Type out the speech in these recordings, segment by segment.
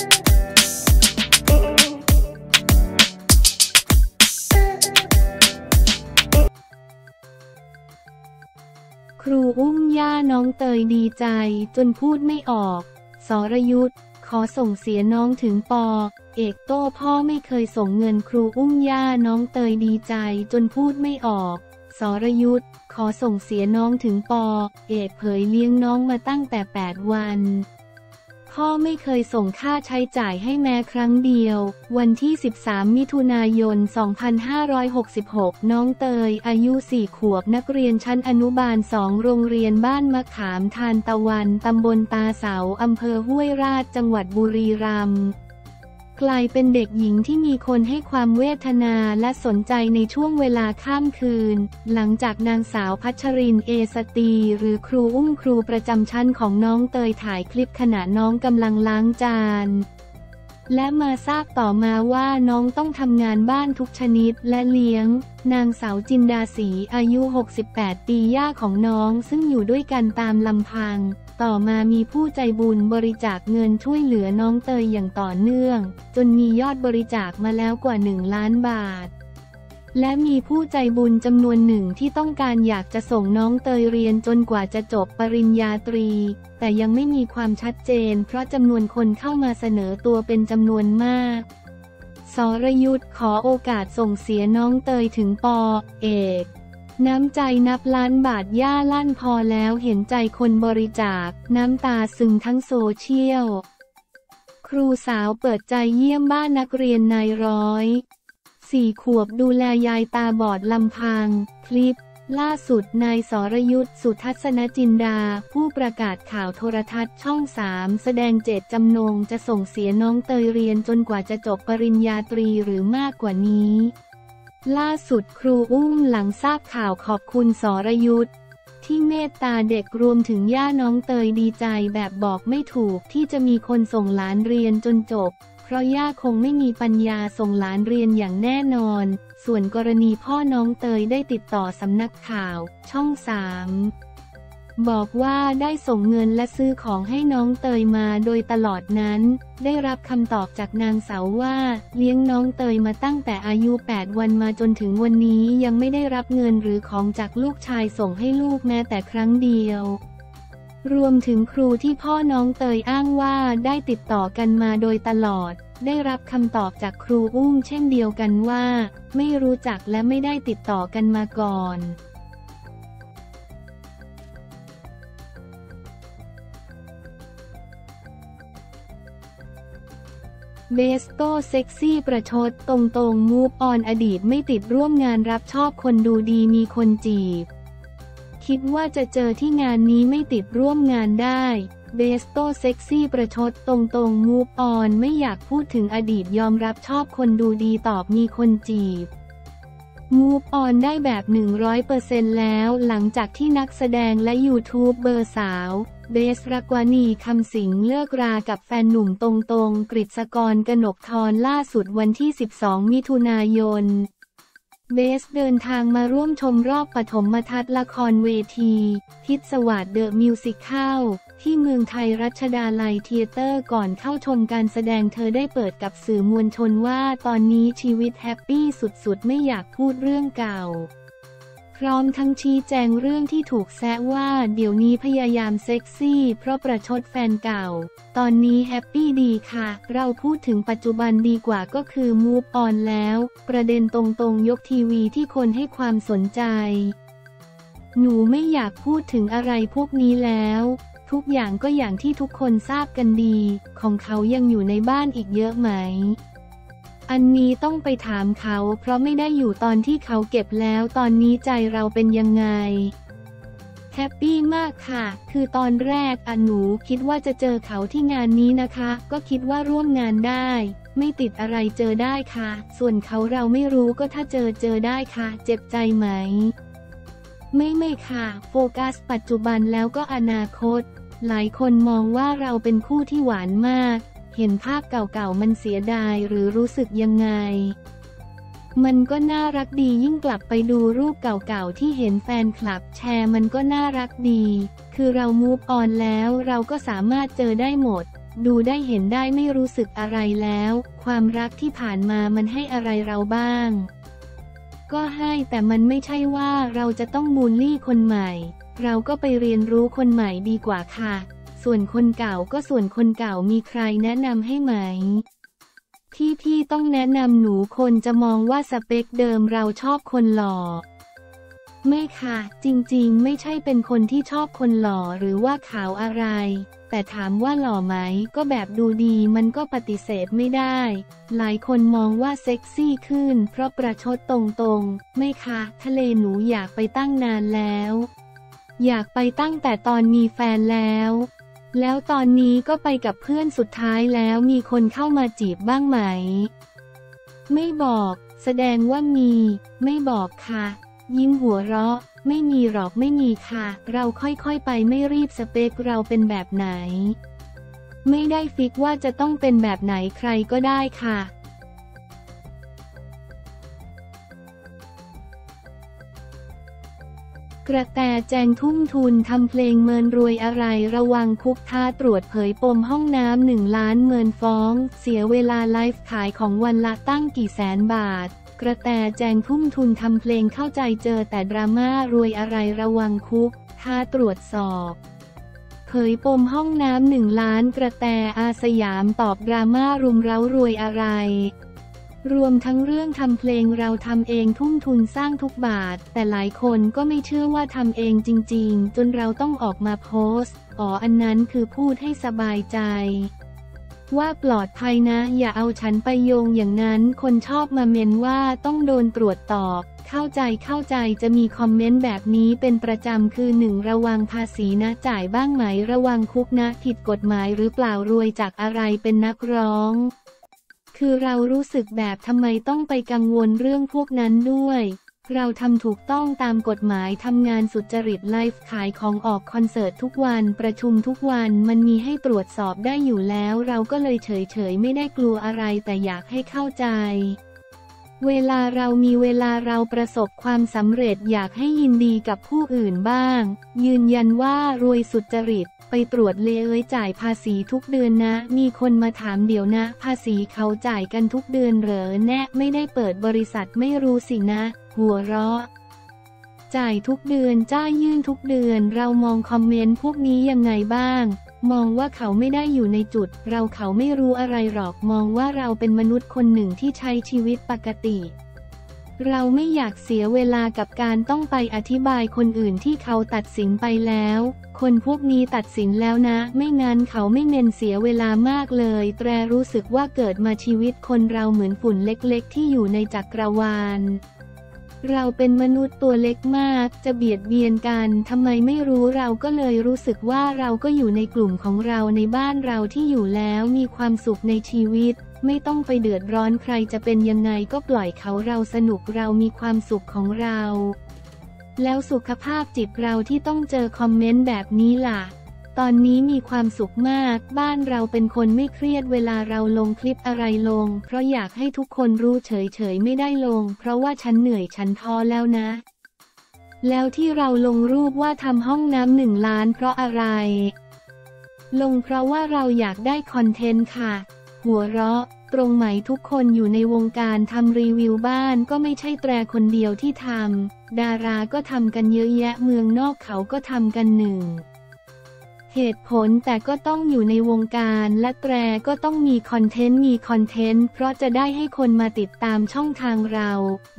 ครูอุ้มย่าน้องเตยดีใจจนพูดไม่ออก สรยุทธขอส่งเสียน้องถึงปอ เอกโต้พ่อไม่เคยส่งเงินครูอุ้มย่าน้องเตยดีใจจนพูดไม่ออก สรยุทธขอส่งเสียน้องถึงปอ เอกเผยเลี้ยงน้องมาตั้งแต่ 8 วัน พ่อไม่เคยส่งค่าใช้จ่ายให้แม้ครั้งเดียว วันที่ 13 มิถุนายน 2566 น้องเตย อายุ 4 ขวบนักเรียนชั้นอนุบาล 2 โรงเรียนบ้านมะขามทานตะวัน ตำบลตาเสา อำเภอห้วยราช จังหวัดบุรีรัมย์ กลายเป็นเด็กหญิงที่มีคนให้ความเวทนาและสนใจในช่วงเวลาข้ามคืน หลังจากนางสาวพัชรินเอสตี หรือครูอุ้มครูประจำชั้นของน้องเตยถ่ายคลิปขณะน้องกำลังล้างจานและมาทราบต่อมาว่าน้องต้องทำงานบ้านทุกชนิดและเลี้ยง นางสาวจินดาศรีอายุ 68 ปีย่าของน้องซึ่งอยู่ด้วยกันตามลำพัง ต่อมามีผู้ใจบุญบริจาคเงินช่วยเหลือน้องเตยอย่างต่อเนื่อง จนมียอดบริจาคมาแล้วกว่า 1 ล้านบาท และมีผู้ใจบุญจำนวนหนึ่งที่ต้องการอยากจะส่งน้องเตยเรียนจนกว่าจะจบปริญญาตรี แต่ยังไม่มีความชัดเจน เพราะจำนวนคนเข้ามาเสนอตัวเป็นจำนวนมากสรยุทธ์ขอโอกาสส่งเสียน้องเตยถึงปอเอก น้ำใจนับล้านบาทย่าลั่นพอแล้วเห็นใจคนบริจาค น้ำตาซึมทั้งโซเชียล ครูสาวเปิดใจเยี่ยมบ้านนักเรียนนายร้อย สี่ขวบดูแลยายตาบอดลำพัง คลิป ล่าสุดนายสรยุทธ์สุทัศนจินดา ผู้ประกาศข่าวโทรทัศน์ช่องสามแสดงเจตจำนงจะส่งเสียน้องเตยเรียนจนกว่าจะจบปริญญาตรีหรือมากกว่านี้ ล่าสุดครูอุ้มหลังทราบข่าวขอบคุณสรยุทธ์ที่เมตตาเด็กรวมถึงย่าน้องเตยดีใจแบบบอกไม่ถูกที่จะมีคนส่งหลานเรียนจนจบ เพราะย่าคงไม่มีปัญญาส่งหลานเรียนอย่างแน่นอน ส่วนกรณีพ่อน้องเตยได้ติดต่อสำนักข่าว ช่องสาม บอกว่าได้ส่งเงินและซื้อของให้น้องเตยมาโดยตลอดนั้น ได้รับคำตอบจากนางสาวว่า เลี้ยงน้องเตยมาตั้งแต่อายุ 8 วันมาจนถึงวันนี้ยังไม่ได้รับเงินหรือของจากลูกชายส่งให้ลูกแม้แต่ครั้งเดียว รวมถึงครูที่พ่อน้องเตยอ้างว่าได้ติดต่อกันมาโดยตลอด ได้รับคำตอบจากครูอุ้มเช่นเดียวกันว่า ไม่รู้จักและไม่ได้ติดต่อกันมาก่อน เบสโตเซ็กซี่ประชด ตรงๆมูฟออนอดีตไม่ติดร่วมงานรับชอบคนดูดีมีคนจีบ คิดว่าจะเจอที่งานนี้ไม่ติดร่วมงานได้เบสโต้เซ็กซี่ประชดโตงโตงมูฟออนไม่อยากพูดถึงอดีตยอมรับชอบคนดูดีตอบมีคนจีบ มูฟออนได้แบบ 100%แล้วหลังจากที่นักแสดงและยูทูบเบอร์สาว เบสรักษ์วนีย์คำสิงห์เลิกรากับแฟนหนุ่มโตงโตง กฤษกรกนกธรล่าสุดวันที่ 12 มิถุนายน เบสเดินทางมาร่วมชมรอบปฐมทัศน์ละครเวที พิศสวาทเดอะมิวสิคัลที่เมืองไทยรัชดาลัยเธียเตอร์ก่อนเข้าชมการแสดงเธอได้เปิดกับสื่อมวลชนว่าตอนนี้ชีวิตแฮปปี้สุดๆ ไม่อยากพูดเรื่องเก่า พร้อมทั้งชี้แจงเรื่องที่ถูกแซะว่าเดี๋ยวนี้พยายามเซ็กซี่ เพราะประชดแฟนเก่า ตอนนี้แฮปปี้ดีค่ะ เราพูดถึงปัจจุบันดีกว่าก็คือมูฟออนแล้ว ประเด็นตรงๆยกทีวีที่คนให้ความสนใจ หนูไม่อยากพูดถึงอะไรพวกนี้แล้ว ทุกอย่างก็อย่างที่ทุกคนทราบกันดี ของเขายังอยู่ในบ้านอีกเยอะไหม อันนี้ต้องไปถามเขา เพราะไม่ได้อยู่ตอนที่เขาเก็บแล้วตอนนี้ใจเราเป็นยังไง แฮปปี้มากค่ะ คือตอนแรกอหนูคิดว่าจะเจอเขาที่งานนี้นะคะ ก็คิดว่าร่วมงานได้ ไม่ติดอะไรเจอได้ค่ะ ส่วนเขาเราไม่รู้ก็ถ้าเจอเจอได้ค่ะ เจ็บใจไหม ไม่ไม่ค่ะ โฟกัส ปัจจุบันแล้วก็อนาคต หลายคนมองว่าเราเป็นคู่ที่หวานมาก เห็นภาพเก่าๆ มันเสียดายหรือรู้สึกยังไง มันก็น่ารักดียิ่งกลับไปดูรูปเก่าๆ ที่เห็นแฟนคลับแชร์มันก็น่ารักดี คือเรามูฟออนแล้วเราก็สามารถเจอได้หมด ดูได้เห็นได้ไม่รู้สึกอะไรแล้ว ความรักที่ผ่านมามันให้อะไรเราบ้าง ก็ให้แต่มันไม่ใช่ว่าเราจะต้องบูลลี่คนใหม่ เราก็ไปเรียนรู้คนใหม่ดีกว่าค่ะ ส่วนคนเก่าก็ส่วนคนเก่ามีใครแนะนำให้ไหม ที่พี่ต้องแนะนำหนูคนจะมองว่าสเปคเดิมเราชอบคนหล่อไม่ค่ะ จริงๆ ไม่ใช่เป็นคนที่ชอบคนหล่อหรือว่าขาวอะไร แต่ถามว่าหล่อไหม ก็แบบดูดีมันก็ปฏิเสธไม่ได้ หลายคนมองว่าเซ็กซี่ขึ้น เพราะประชดตรงๆ ไม่ค่ะ ทะเลหนูอยากไปตั้งนานแล้ว อยากไปตั้งแต่ตอนมีแฟนแล้ว แล้วตอนนี้ก็ไปกับเพื่อนสุดท้ายแล้วมีคนเข้ามาจีบบ้างไหม ไม่บอก แสดงว่ามี ไม่บอกค่ะ ยิ้มหัวเราะ ไม่มีหรอกไม่มีค่ะ เราค่อยๆไปไม่รีบสเปคเราเป็นแบบไหน ไม่ได้ฟิกว่าจะต้องเป็นแบบไหนใครก็ได้ค่ะ กระแตแจงทุ่มทุนทำเพลงเมินรวยอะไรระวังคุกท้าตรวจเผยปมห้องน้ำหนึ่งล้านเมินฟ้อง เสียเวลาไลฟ์ขายของวันละตั้งกี่แสนบาท กระแตแจงทุ่มทุนทำเพลงเข้าใจเจอแต่ดราม่ารวยอะไรระวังคุกท้าตรวจสอบเผยปมห้องน้ำหนึ่งล้านกระแตอาสยามตอบดราม่ารุมเร้ารวยอะไร รวมทั้งเรื่องทำเพลงเราทำเองทุ่มทุนสร้างทุกบาท แต่หลายคนก็ไม่เชื่อว่าทำเองจริงๆ จนเราต้องออกมาโพสต์ อ๋ออันนั้นคือพูดให้สบายใจ ว่าปลอดภัยนะ อย่าเอาฉันไปโยงอย่างนั้น คนชอบมาเมนว่าต้องโดนตรวจตอบ เข้าใจเข้าใจจะมีคอมเมนต์แบบนี้เป็นประจำคือหนึ่งระวังภาษีนะจ่ายบ้างไหมระวังคุกนะผิดกฎหมายหรือเปล่ารวยจากอะไรเป็นนักร้อง คือเรารู้สึกแบบทำไมต้องไปกังวลเรื่องพวกนั้นด้วย เราทำถูกต้องตามกฎหมายทำงานสุจริตไลฟ์ขายของออกคอนเสิร์ตทุกวันประชุมทุกวันมันมีให้ตรวจสอบได้อยู่แล้ว เราก็เลยเฉยๆไม่ได้กลัวอะไรแต่อยากให้เข้าใจเวลาเรามีเวลาเราประสบความสำเร็จอยากให้ยินดีกับผู้อื่นบ้าง ยืนยันว่ารวยสุจริต ไปตรวจเลยจ่ายภาษีทุกเดือนนะ มีคนมาถามเดี๋ยวนะ ภาษีเขาจ่ายกันทุกเดือนเหรอแน่ไม่ได้เปิดบริษัทไม่รู้สินะ หัวเราะจ่ายทุกเดือนจ้ายื่นทุกเดือน เรามองคอมเมนต์พวกนี้ยังไงบ้าง มองว่าเขาไม่ได้อยู่ในจุด เราเขาไม่รู้อะไรหรอกมองว่าเราเป็นมนุษย์คนหนึ่งที่ใช้ชีวิตปกติ เราไม่อยากเสียเวลากับการต้องไปอธิบายคนอื่นที่เขาตัดสินไปแล้ว คนพวกนี้ตัดสินแล้วนะ ไม่งั้นเขาไม่เน้นเสียเวลามากเลย แตรรู้สึกว่าเกิดมาชีวิตคนเราเหมือนฝุ่นเล็กๆ ที่อยู่ในจักรวาลเราเป็นมนุษย์ตัวเล็กมาก จะเบียดเบียนกัน ทำไมไม่รู้เราก็เลยรู้สึกว่าเราก็อยู่ในกลุ่มของเราในบ้านเราที่อยู่แล้วมีความสุขในชีวิต ไม่ต้องไปเดือดร้อนใครจะเป็นยังไงก็ปล่อยเขาเราสนุกเรามีความสุขของเรา แล้วสุขภาพจิตเราที่ต้องเจอคอมเมนต์แบบนี้ล่ะ ตอนนี้มีความสุขมาก บ้านเราเป็นคนไม่เครียดเวลาเราลงคลิปอะไรลง เพราะอยากให้ทุกคนรู้เฉยๆไม่ได้ลง เพราะว่าฉันเหนื่อยฉันท้อแล้วนะ แล้วที่เราลงรูปว่าทำห้องน้ำหนึ่งล้านเพราะอะไร ลงเพราะว่าเราอยากได้คอนเทนต์ค่ะ หัวเราะ ตรงไหมทุกคนอยู่ในวงการทำรีวิวบ้านก็ไม่ใช่แตรคนเดียวที่ทำ ดาราก็ทำกันเยอะแยะเมืองนอกเขาก็ทำกันหนึ่ง เหตุผลแต่ก็ต้องอยู่ในวงการและแตรก็ต้องมีคอนเทนต์มีคอนเทนต์เพราะจะได้ให้คนมาติดตามช่องทางเรา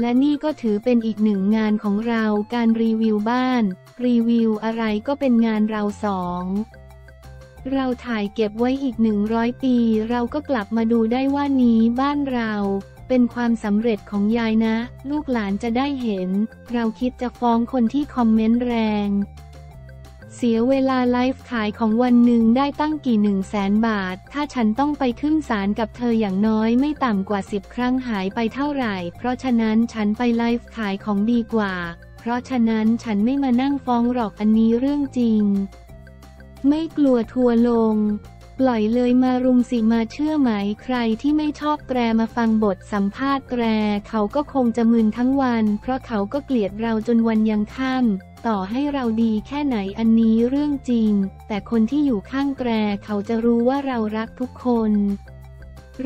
และนี่ก็ถือเป็นอีกหนึ่งงานของเราการรีวิวบ้าน รีวิวอะไรก็เป็นงานเราสอง เราถ่ายเก็บไว้อีก 100 ปี เราก็กลับมาดูได้ว่านี้บ้านเรา เป็นความสำเร็จของยายนะ ลูกหลานจะได้เห็น เราคิดจะฟ้องคนที่คอมเมนต์แรง เสียเวลาไลฟ์ขายของวันหนึ่งได้ตั้งกี่หนึ่งแสนบาท ถ้าฉันต้องไปขึ้นศาลกับเธออย่างน้อยไม่ต่ำกว่าสิบครั้งหายไปเท่าไหร่ เพราะฉะนั้นฉันไปไลฟ์ขายของดีกว่า เพราะฉะนั้นฉันไม่มานั่งฟ้องหรอกอันนี้เรื่องจริง ไม่กลัวทัวลง ปล่อยเลยมารุมสิมาเชื่อไหมใครที่ไม่ชอบแตรมาฟังบทสัมภาษณ์แตร เขาก็คงจะมึนทั้งวัน เพราะเขาก็เกลียดเราจนวันยังค่ำต่อให้เราดีแค่ไหนอันนี้เรื่องจริง แต่คนที่อยู่ข้างแตรเขาจะรู้ว่าเรารักทุกคน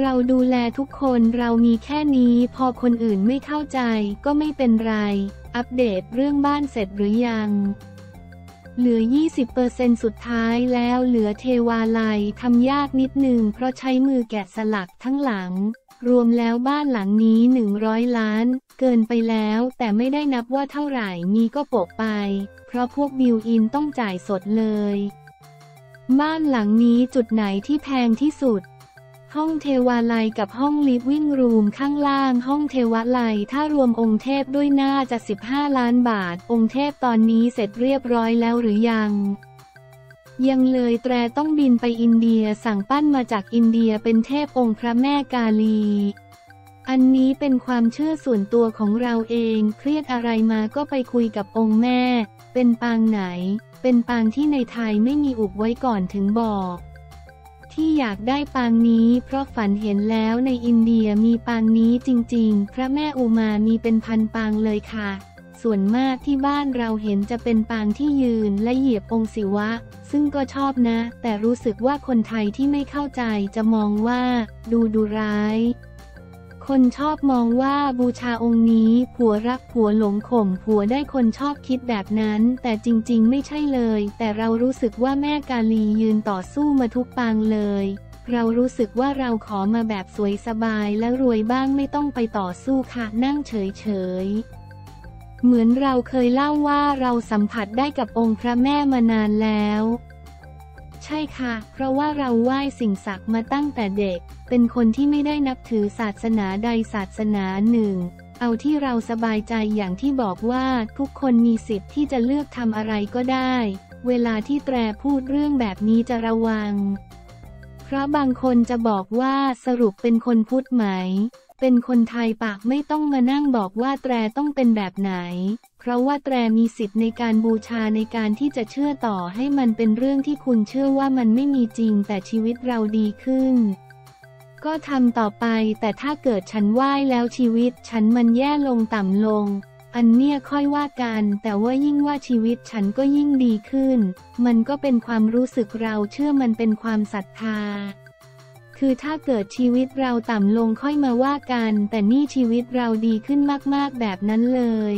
เราดูแลทุกคนเรามีแค่นี้พอคนอื่นไม่เข้าใจก็ไม่เป็นไร อัปเดตเรื่องบ้านเสร็จหรือยัง เหลือ 20%สุดท้ายแล้วเหลือเทวาลัยทำยากนิดหนึ่งเพราะใช้มือแกะสลักทั้งหลัง รวมแล้วบ้านหลังนี้ 100 ล้าน เกินไปแล้วแต่ไม่ได้นับว่าเท่าไหร่มีก็โปะไป เพราะพวกบิวอินต้องจ่ายสดเลย บ้านหลังนี้จุดไหนที่แพงที่สุด ห้องเทวาลัยกับห้องลิฟวิ่งรูมข้างล่าง ห้องเทวาลัยถ้ารวมองค์เทพด้วยน่าจะ 15 ล้านบาท องค์เทพตอนนี้เสร็จเรียบร้อยแล้วหรือยัง ยังเลยแตรต้องบินไปอินเดียสั่งปั้นมาจากอินเดียเป็นเทพองค์พระแม่กาลี อันนี้เป็นความเชื่อส่วนตัวของเราเอง เครียดอะไรมาก็ไปคุยกับองค์แม่ เป็นปางไหน เป็นปางที่ในไทยไม่มีอุบไว้ก่อนถึงบอก ที่อยากได้ปางนี้ เพราะฝันเห็นแล้วในอินเดียมีปางนี้จริง ๆ พระแม่อุมามีเป็นพันปางเลยค่ะ ส่วนมากที่บ้านเราเห็นจะเป็นปางที่ยืนและเหยียบองค์ศิวะ ซึ่งก็ชอบนะ แต่รู้สึกว่าคนไทยที่ไม่เข้าใจจะมองว่า ดูดูร้าย คนชอบมองว่าบูชาองค์นี้ผัวรักผัวหลงข่มผัวได้คนชอบคิดแบบนั้น แต่จริงๆ ไม่ใช่เลย แต่เรารู้สึกว่าแม่กาลียืนต่อสู้มาทุกปางเลย เรารู้สึกว่าเราขอมาแบบสวยสบายและรวยบ้างไม่ต้องไปต่อสู้ค่ะนั่งเฉยๆเหมือนเราเคยเล่าว่าเราสัมผัสได้กับองค์พระแม่มานานแล้ว ใช่ค่ะ เพราะว่าเราไหว้สิ่งศักดิ์มาตั้งแต่เด็ก เป็นคนที่ไม่ได้นับถือศาสนาใดศาสนาหนึ่ง เอาที่เราสบายใจอย่างที่บอกว่าทุกคนมีสิทธิ์ที่จะเลือกทำอะไรก็ได้ เวลาที่แตรพูดเรื่องแบบนี้จะระวัง เพราะบางคนจะบอกว่าสรุปเป็นคนพุทธไหม เป็นคนไทยปากไม่ต้องมานั่งบอกว่าแตรต้องเป็นแบบไหน เพราะว่าแตรมีสิทธิ์ในการบูชาในการที่จะเชื่อต่อให้มันเป็นเรื่องที่คุณเชื่อว่ามันไม่มีจริงแต่ชีวิตเราดีขึ้น ก็ทำต่อไปแต่ถ้าเกิดฉันไหว้แล้วชีวิต ฉันมันแย่ลงต่ำลง อันเนี้ยค่อยว่ากัน แต่ว่ายิ่งว่าชีวิตฉันก็ยิ่งดีขึ้น มันก็เป็นความรู้สึกเราเชื่อมันเป็นความศรัทธาคือถ้าเกิดชีวิตเราต่ำลงค่อยมาว่ากัน แต่นี่ชีวิตเราดีขึ้นมากๆแบบนั้นเลย